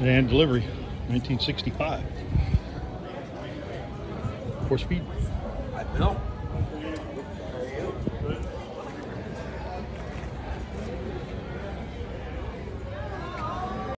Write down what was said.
And delivery, 1965. Four speed. I.